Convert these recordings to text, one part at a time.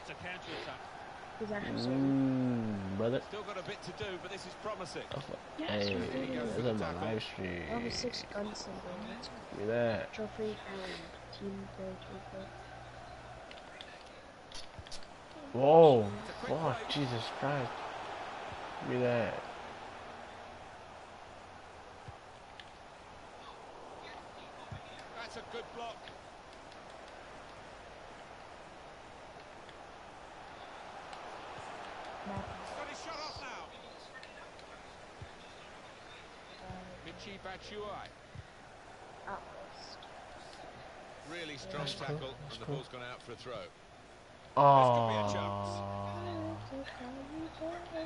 What a counter attack. He's actually so Mmm, brother. Still got a bit to do, but this is promising. Oh, yes, Hey, this is my live stream. Level 6 gun symbol. Let's go. See that? Trophy and team play trophy. Whoa. Oh, Jesus Christ. Give me that. That's a good block. He's got his shot off now. Michy Batshuayi. Outpost. Really strong That's cool, tackle, that's and the cool. ball's gone out for a throw. Oh.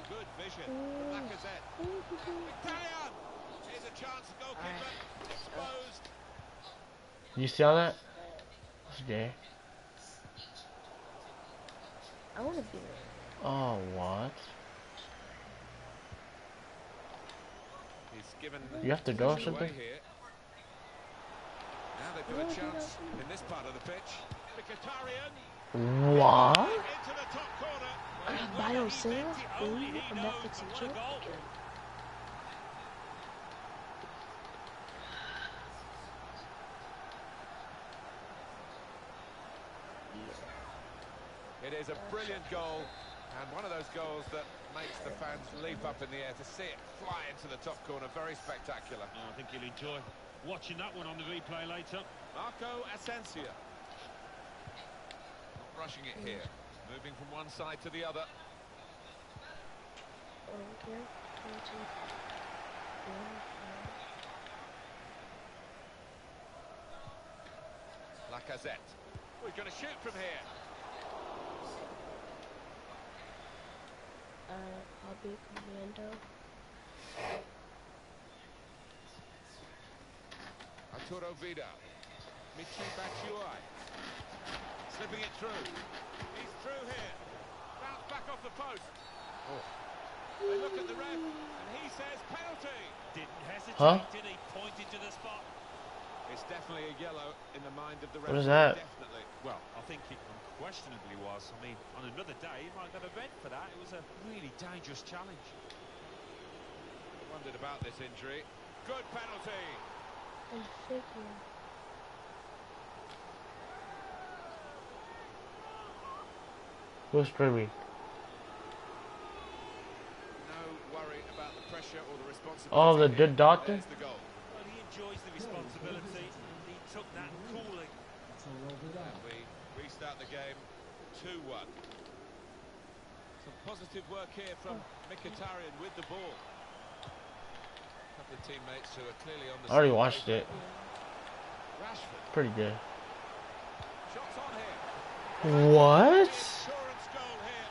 Good vision from Lacazette. Mkhitaryan! Here's a chance, goalkeeper exposed. You saw that? That's gay. I want to be there. Oh, what? He's given You have to go or something? Now they've got a chance in this part of the pitch. Mkhitaryan What? into the top corner. Bio sales, boom, on Netflix and chill. It is a brilliant goal, and one of those goals that makes the fans leap up in the air to see it fly into the top corner. Very spectacular. Oh, I think you'll enjoy watching that one on the replay later. Marco Asensio. Not rushing it here. Moving from one side to the other. Oh, here. One, two, one, Lacazette. Oh, he's going to shoot from here. Uh, Hobby Commando. Arturo Vidal. Michy Batshuayi. Slipping it through. He's through here. Bounce back off the post. Oh. They look at the ref, and he says penalty. Didn't hesitate, Huh? did he? Pointed to the spot. It's definitely a yellow in the mind of the What referee. that? Definitely. Well, I think it unquestionably was. I mean, on another day, he might get a red for that. It was a really dangerous challenge. I Wondered about this injury. Good penalty. And figure. Who's streaming? No worry about the pressure or the responsibility. Oh, the here. good doctor? The. Well, he enjoys the responsibility. He took that coolly. We restart the game 2-1. Some positive work here from Mkhitaryan with the ball. A couple of teammates who are clearly on the I already same watched it. Rashford. Pretty good. Shots on here. What? Insurance goal here.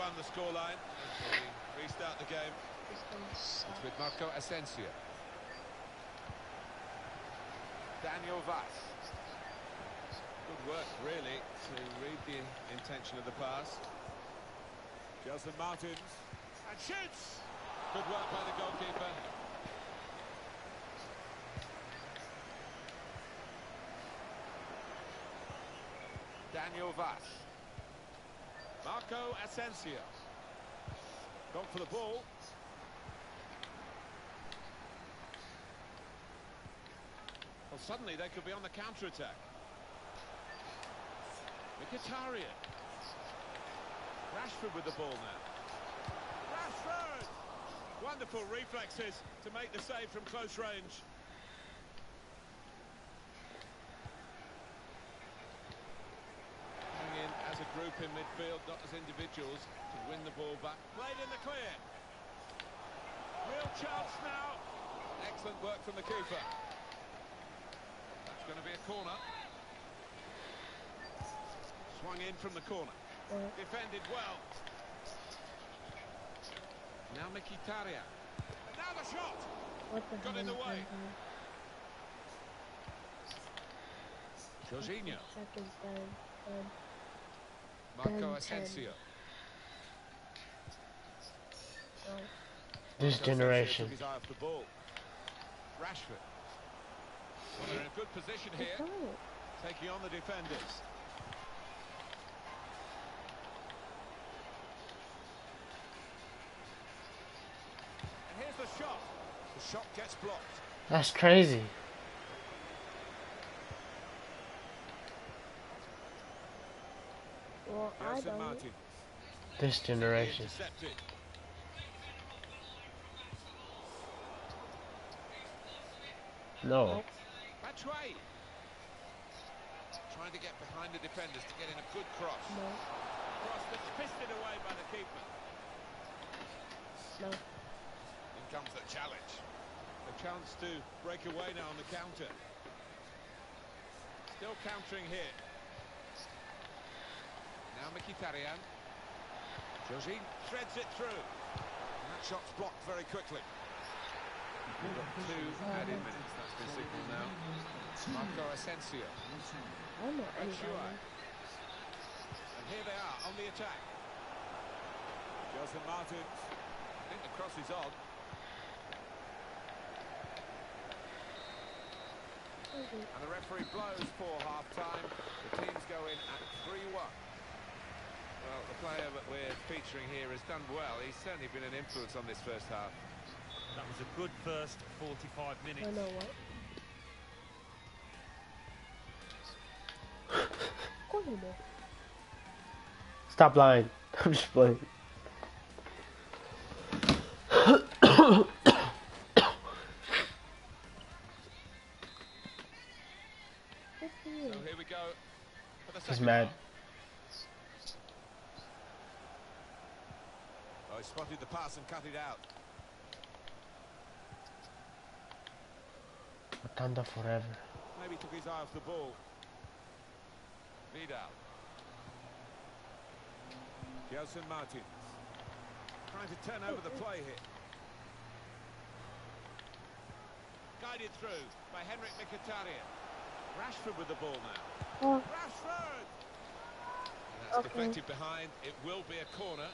2-1 the scoreline. Restart the game. It's with Marco Asensio. Daniel Vaz. Good work, really, to read the intention of the pass. Justin Martins. And shoots! Good work by the goalkeeper. Daniel Vaz. Marco Asensio. Gone for the ball. Well, suddenly they could be on the counter-attack. Mkhitaryan. Rashford with the ball now. Rashford! Wonderful reflexes to make the save from close range. Coming in as a group in midfield, not as individuals, to win the ball back. Played in the clear. Real chance now. Excellent work from the keeper. That's going to be a corner. Swung in from the corner. Defended well. Now Mkhitaryan. And now the shot. what the Got in the way. going? Jorginho. Seconds down. Marco Asensio. This generation. Rashford. Well, they're in a good position here, taking on the defenders. And here's the shot. The shot gets blocked. That's crazy. Well, I Gelson don't. Martin. This generation. Intercepted. No. Batshuayi. Trying to get behind the defenders to get in a good cross. No, Cross that's fisted away by the keeper. no. In comes the challenge. A chance to break away now on the counter. Still countering here. Now Mkhitaryan. Jorginho threads it through. And that shot's blocked very quickly. We've got two added minutes. That's been signalled now. Marco Asensio. I'm not Batshuayi. And here they are on the attack. Gelson Martins. I think the cross is on. Okay. And the referee blows for half-time. The teams go in at 3-1. Well, the player that we're featuring here has done well. He's certainly been an influence on this first half. That was a good first 45 minutes. I know what. Go ahead, man. Stop lying. I'm just playing. Good for you. So here we go for the He's second mad. half. Oh, he spotted the pass and cut it out. Wakanda forever. Maybe took his eye off the ball. Vidal. Gelson Martins. Trying to turn over the play here. Guided through by Henrik Mkhitaryan. Rashford with the ball now. Oh, Rashford! And that's Okay. deflected behind. It will be a corner.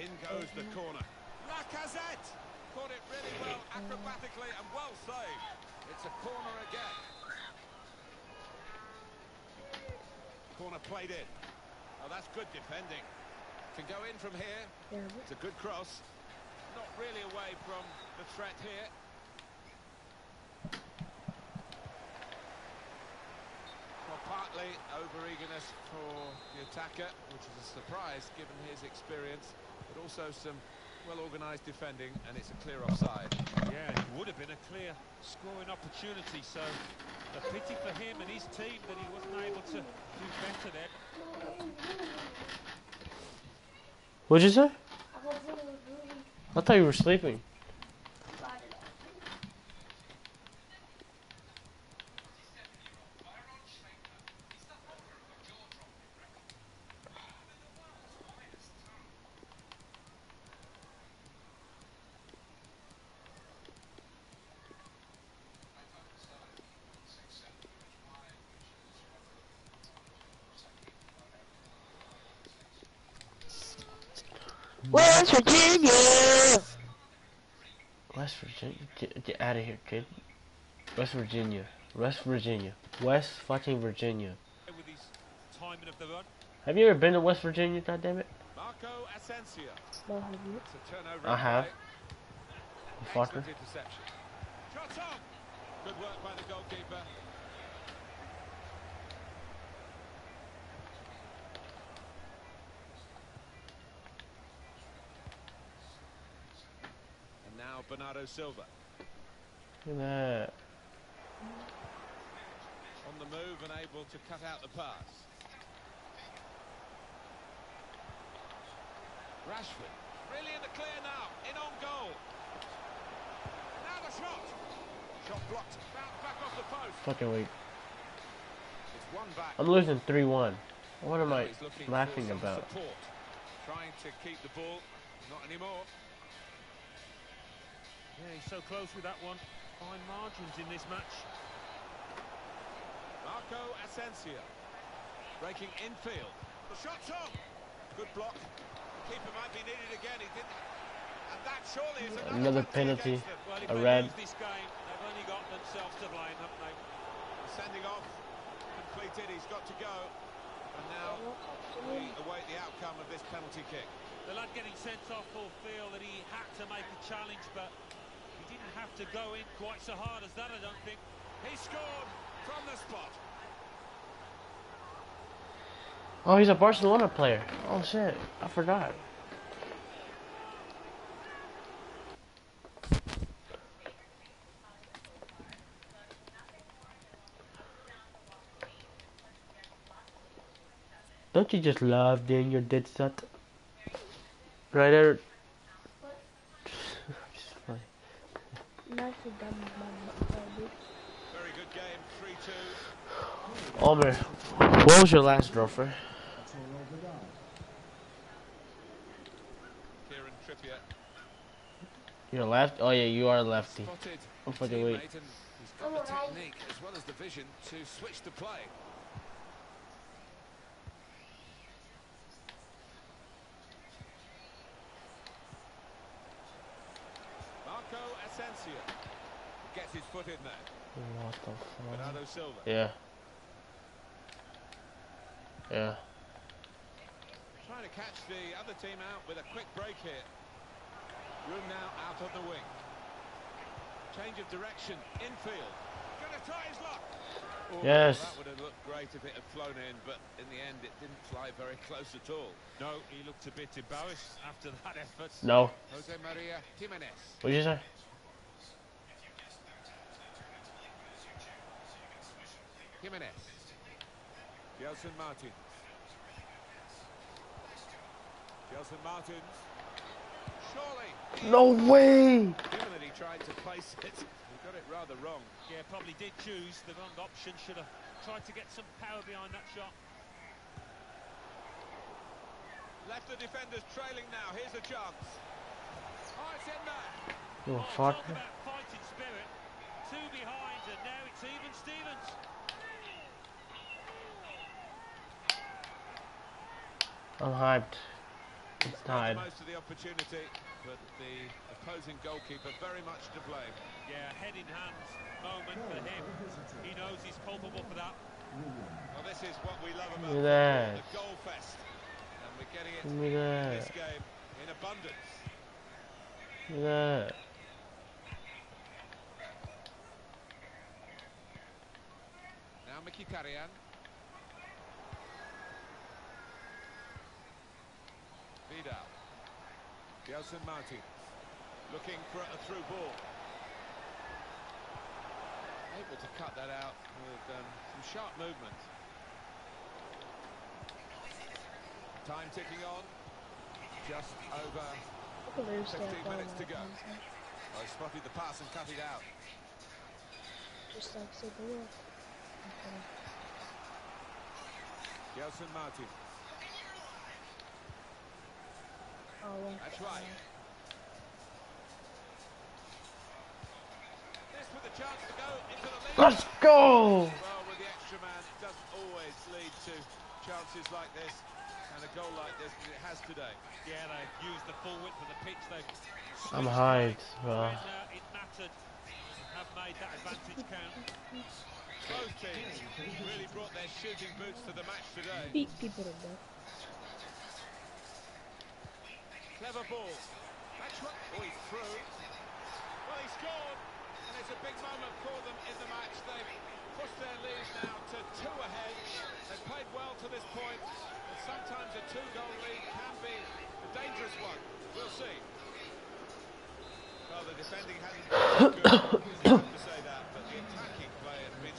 In goes the corner. Lacazette! Caught it really well, acrobatically, and well saved. It's a corner again. Corner played in. Oh, that's good defending. Can go in from here. It's a good cross. Not really away from the threat here. Well, partly over-eagerness for the attacker, which is a surprise given his experience, but also some well-organised defending, and it's a clear offside. Yeah, it would have been a clear scoring opportunity, so a pity for him and his team that he wasn't able to do better there. What'd you say? I thought you were sleeping. West Virginia! West Virginia. Get, get out of here, kid. West Virginia. West Virginia. West fucking Virginia. With his timing of the run. Have you ever been to West Virginia, goddammit? Marco Asensio. No, have you? It's a turnover. I have. You fucker. Excellent interception. Shot on! Good work by the goalkeeper. And now Bernardo Silva Look at that. on the move and able to cut out the pass. Rashford really in the clear now, in on goal. Now the shot. Shot blocked, bounced back off the post. Fucking weak. It's one back. I'm losing 3-1. What am I he's looking for laughing about? Support. Trying to keep the ball, not anymore. Yeah, he's so close with that one. Fine margins in this match. Marco Asensio breaking infield. The shot's on. good block. The keeper might be needed again. He didn't. And that surely is Another penalty. Well, A red. this game, they've only got themselves to blame, haven't they? Sending off completed. He's got to go. And now we await the outcome of this penalty kick. The lad getting sent off will feel that he had to make a challenge, but he didn't have to go in quite so hard as that, I don't think. He scored from the spot. Oh, he's a Barcelona player. Oh shit, I forgot. Don't you just love doing your dead set? Right there. Just funny. Nice and dumb, mum, baby. Very good game. 3-2. Omer, what was your last draw for? Kieran Trippier Your left? Oh yeah, you are lefty. his fucking wait. he's got the technique as well as the vision to switch the play. Marco Asensio gets his foot in there. What the fuck? Bernardo Silva. Yeah. Yeah. Trying to catch the other team out with a quick break here. Room now out on the wing. Change of direction, infield. Gonna try his luck. Oh, Yes. That would have looked great if it had flown in, but in the end it didn't fly very close at all. No, he looked a bit embarrassed after that effort. No. Jose Maria Gimenez. What did you say? Gimenez. Gelson Martins. Gelson Martins. Surely, No way! given that he tried to place it, he got it rather wrong. Yeah, probably did choose the wrong option. Should have tried to get some power behind that shot. Left the defenders trailing now. Here's a chance. Oh, it's in there. Oh, fuck. talk about fighting spirit. Two behind, and now it's even Stevens. I'm hyped. It's Made tied. the most of the opportunity, but the opposing goalkeeper very much to blame. Yeah, head in hands moment for him. He knows he's culpable for that. Well, this is what we love Look about at that. the goal fest. And we're getting it in this game in abundance. Look at that. Now Mkhitaryan. Vidal. Gelson Martins. Looking for a through ball. Able to cut that out with um, some sharp movement. Time ticking on. Just over. I could lose 15 minutes to go. Oh, spotted the pass and cut it out. Just like Bowl. Okay. Gelson Martins. Oh, well. That's right. This with a chance to go into the lead. Let's go! Well, with the extra man, it doesn't always lead to chances like this and a goal like this, but it has today. Yeah, they've used the full width of the pitch. They've I'm switched hyped, bro. when it mattered. Have made that advantage count. Both teams really brought their shooting boots to the match today. Clever ball. That's what. Oh, he's through. Well, he scored, and it's a big moment for them in the match. They've pushed their lead now to two ahead. They've played well to this point, but sometimes a two-goal lead can be a dangerous one. We'll see. Well, the defending hasn't been good. Hard to say that, but the attacking play has been.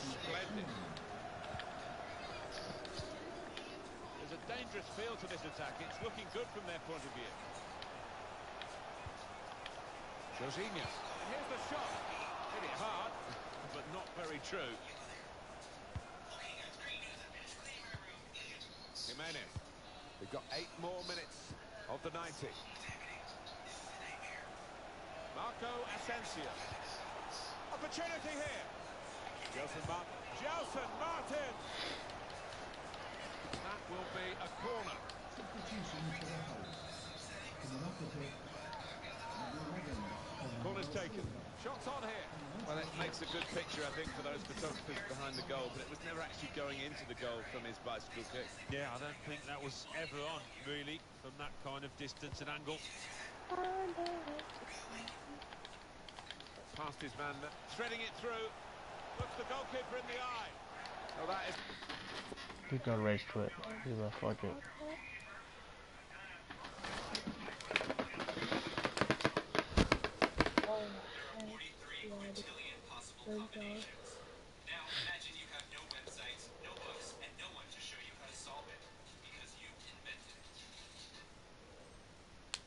There's a dangerous feel to this attack. It's looking good from their point of view. Jorginho. And here's the shot. Hit it hard, but not very true. Gimenez. We've got eight more minutes of the 90. Marco Asensio. Opportunity here. Gelson Martin. Gelson Martin. That will be a corner. Taken. Shots on here. Well, it makes a good picture, I think, for those photographers behind the goal, but it was never actually going into the goal from his bicycle kick. Yeah, I don't think that was ever on, really, from that kind of distance and angle. Past his man, threading it through. Looks the goalkeeper in the eye. Well, that is He's gonna race to it. He's gonna fuck it. Oh, and yeah, the third goal. Now imagine you have no websites, no books, and no one to show you how to solve it because you invented it.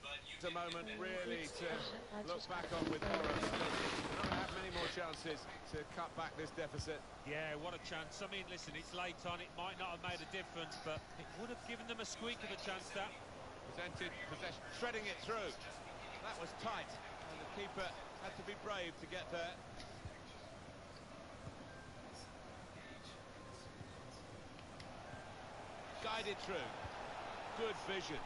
But you a moment really to I look back on with horror. Not going to have many more chances to cut back this deficit. Yeah, what a chance. I mean, listen, it's late on. It might not have made a difference, but it would have given them a squeak of a chance, that. Presented possession, threading it through. That was tight, and the keeper had to be brave to get there. Guided through. Good vision.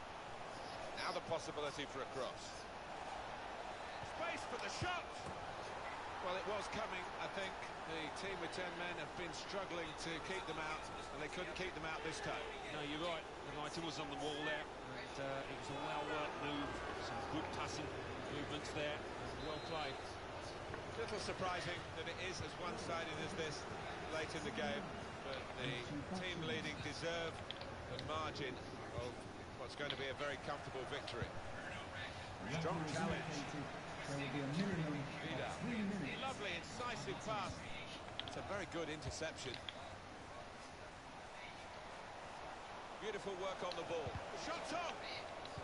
Now the possibility for a cross. Space for the shot. Well, it was coming, I think. The team with 10 men have been struggling to keep them out, and they couldn't keep them out this time. No, you're right. The writer was on the wall there, and uh, it was a well-worked move. Some good passing movements there. Well played. A little surprising that it is as one-sided as this late in the game, but the team leading deserve the margin of what's going to be a very comfortable victory. Strong challenge. There will be a minimum of Vida. three minutes. Lovely, incisive pass. It's a very good interception. Beautiful work on the ball. The shot's off.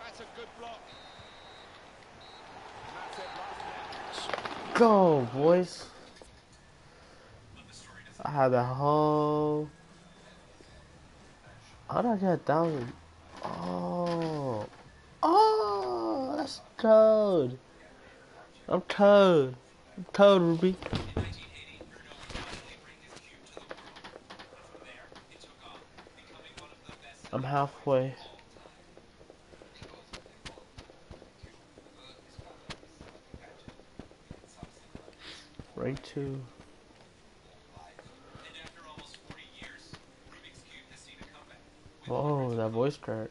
That's a good block. And that's it, last minute. Go, boys. I had the whole. How did I get a thousand? Oh. Oh, Toad. I'm Toad. I'm Toad, Ruby. In 1980, Erno would finally that voice cube to the world. From there, it took off, becoming one of the best I'm halfway. Rank two. And after almost 40 years, Rubik's Cube has seen a comeback. Whoa, that voice crack.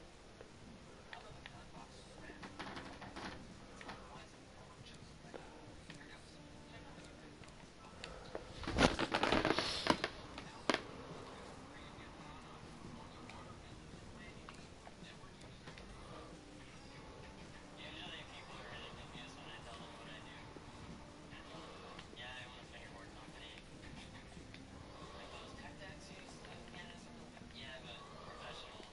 Usually people are really confused when I tell them what I do. Yeah, I own a fingerboard company. Like those tech decks you used to get us? Yeah, but professional.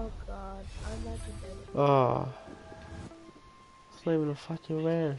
Oh god, I'm to dead. Oh. It's not even a fucking man.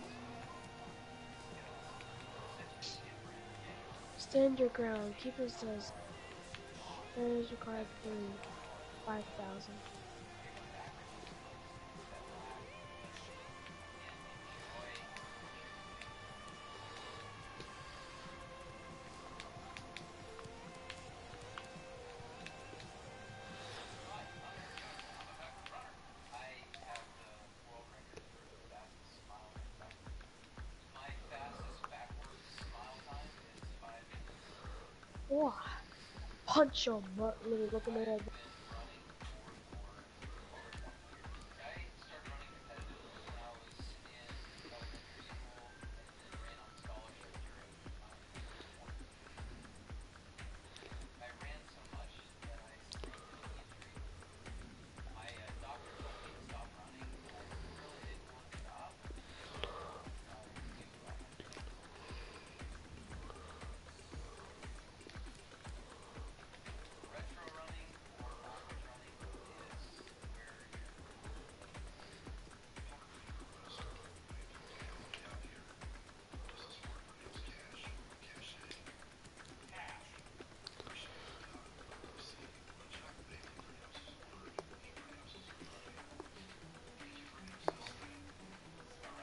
Stand your ground. Keep it says. That is required for 5,000. punch him, but let me look at my.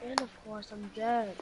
And of course I'm dead.